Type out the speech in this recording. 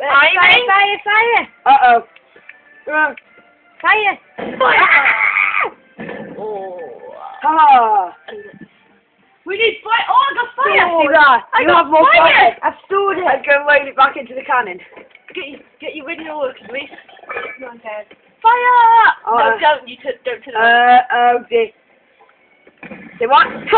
Fire, Timing. fire, fire, Uh-oh. Fire! fire. Oh. ah. We need fire. Oh, I got fire. See that? I you got have more fire. fire. I've stored it. I'm going to load it back into the cannon. Get your, get your window working, please. Come on, Dad. Fire! Oh, no, uh, don't. You t- don't turn it on. Uh, oh dear. want what?